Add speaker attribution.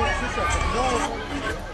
Speaker 1: 可以选什么？